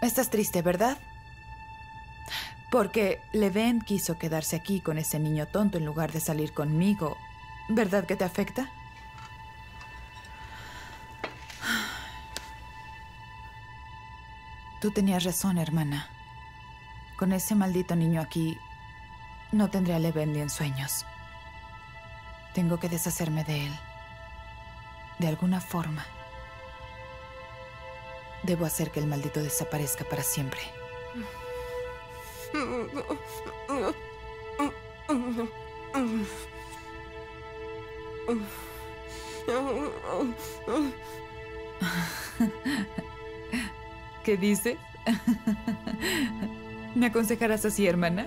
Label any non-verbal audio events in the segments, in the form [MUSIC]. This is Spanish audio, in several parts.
Estás triste, ¿verdad? Porque Leven quiso quedarse aquí con ese niño tonto en lugar de salir conmigo. ¿Verdad que te afecta? Tú tenías razón, hermana. Con ese maldito niño aquí, no tendré a Leven ni en sueños. Tengo que deshacerme de él. De alguna forma. Debo hacer que el maldito desaparezca para siempre. [LAUGHS] ¿Qué dices? ¿Me aconsejarás así, hermana?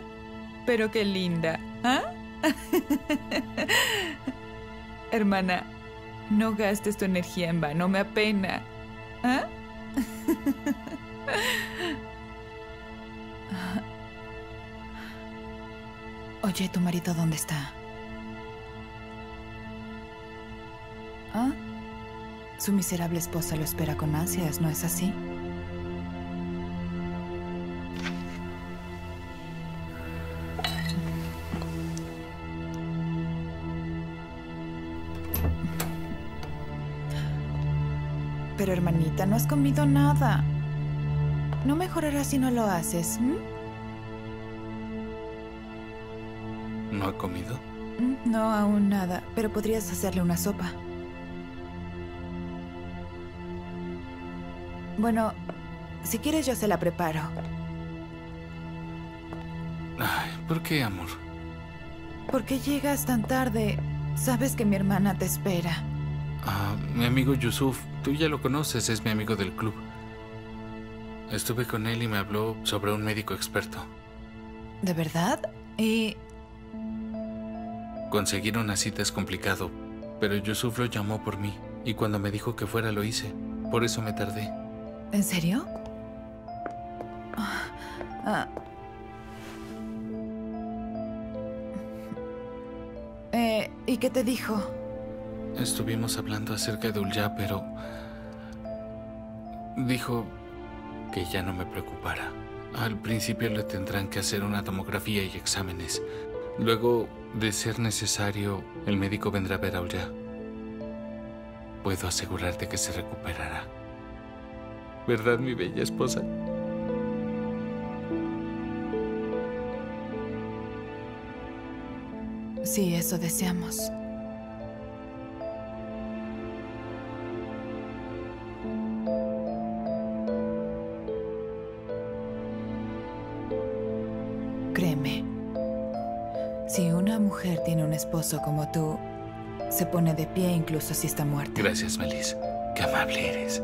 Pero qué linda, ¿ah? [LAUGHS] hermana, no gastes tu energía en vano, me apena. ¿Ah? [LAUGHS] Oye, ¿tu marido dónde está? ¿Ah? Su miserable esposa lo espera con ansias, ¿no es así? Pero hermanita, no has comido nada. No mejorará si no lo haces. ¿No ha comido? No, aún nada, pero podrías hacerle una sopa. Bueno, si quieres yo se la preparo. Ay, ¿por qué, amor? ¿Por qué llegas tan tarde? Sabes que mi hermana te espera. Ah, mi amigo Yusuf, tú ya lo conoces, es mi amigo del club. Estuve con él y me habló sobre un médico experto. ¿De verdad? ¿Y Conseguir una cita es complicado, pero Yusuf lo llamó por mí y cuando me dijo que fuera lo hice. Por eso me tardé. ¿En serio? Ah. Eh, ¿Y qué te dijo? Estuvimos hablando acerca de Ulya, pero dijo que ya no me preocupara. Al principio le tendrán que hacer una tomografía y exámenes. Luego, de ser necesario, el médico vendrá a ver a Ulya. Puedo asegurarte que se recuperará. ¿Verdad, mi bella esposa? Sí, eso deseamos. Créeme, si una mujer tiene un esposo como tú, se pone de pie incluso si está muerta. Gracias, Melis. Qué amable eres.